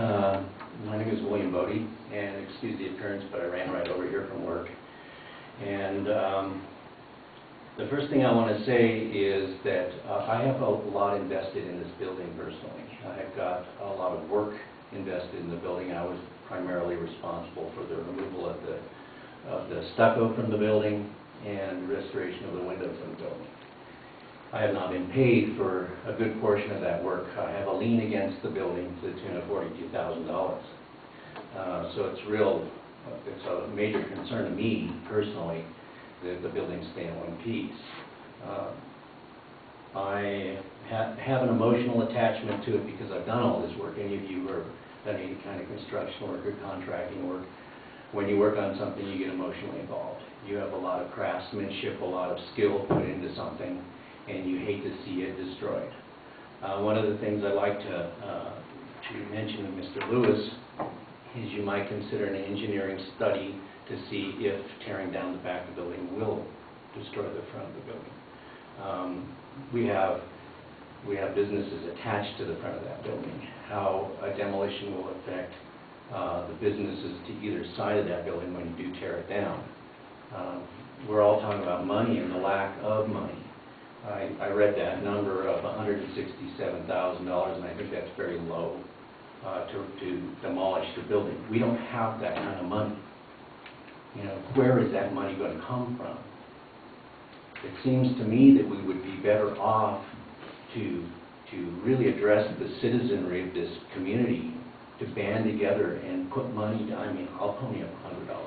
Uh, My name is William Boddy, and excuse the appearance, but I ran right over here from work. And um, the first thing I want to say is that uh, I have a lot invested in this building personally. I've got a lot of work invested in the building. I was primarily responsible for the removal of the, of the stucco from the building and restoration of the windows in the building. I have not been paid for a good portion of that work. I have a lien against the building to the tune of forty-two thousand dollars. Uh, So it's real, it's a major concern to me personally that the building stay in one piece. Uh, I ha- have an emotional attachment to it because I've done all this work. Any of you who have done any kind of construction work or contracting work, when you work on something, you get emotionally involved. You have a lot of craftsmanship, a lot of skill put into something, and you hate to see it destroyed. Uh, One of the things I like to, uh, to mention to Mr. Lewis is you might consider an engineering study to see if tearing down the back of the building will destroy the front of the building. Um, We have, we have businesses attached to the front of that building. How a demolition will affect uh, the businesses to either side of that building when you do tear it down. Um, We're all talking about money and the lack of money. I, I read that number of $167,000, and I think that's very low uh, to to demolish the building. We don't have that kind of money. You know, where is that money going to come from? It seems to me that we would be better off to, to really address the citizenry of this community, to band together and put money, I mean, I'll pony up hundred dollars.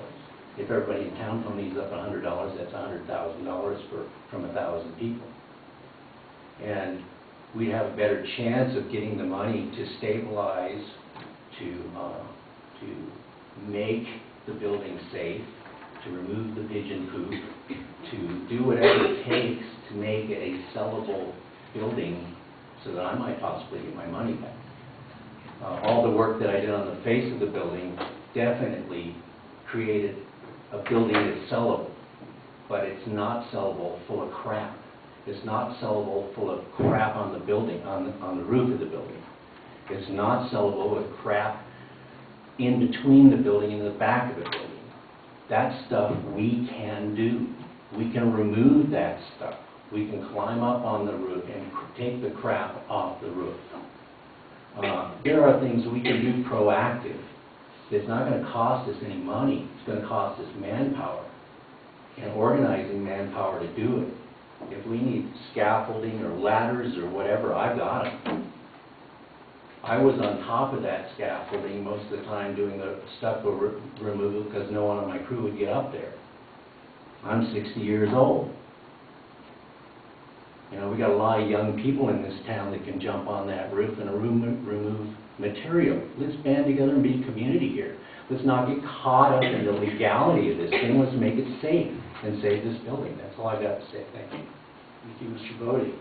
If everybody in town ponies up hundred dollars, that's hundred thousand dollars for, from a thousand people. And we'd have a better chance of getting the money to stabilize, to, uh, to make the building safe, to remove the pigeon poop, to do whatever it takes to make it a sellable building so that I might possibly get my money back. Uh, All the work that I did on the face of the building definitely created a building that's sellable, but it's not sellable full of crap. It's not sellable full of crap on the building, on the, on the roof of the building. It's not sellable with crap in between the building and the back of the building. That stuff we can do. We can remove that stuff. We can climb up on the roof and take the crap off the roof. Uh, There are things we can do proactive. It's not going to cost us any money. It's going to cost us manpower and organizing manpower to do it. If we need scaffolding or ladders or whatever, I've got them. I was on top of that scaffolding most of the time doing the stucco re- removal because no one on my crew would get up there. I'm 60 years old. You know, we got a lot of young people in this town that can jump on that roof and remo- remove material. Let's band together and be a community here. Let's not get caught up in the legality of this thing. Let's make it safe and save this building. That's all I've got to say. Thank you. Thank you, Mr. Boddy.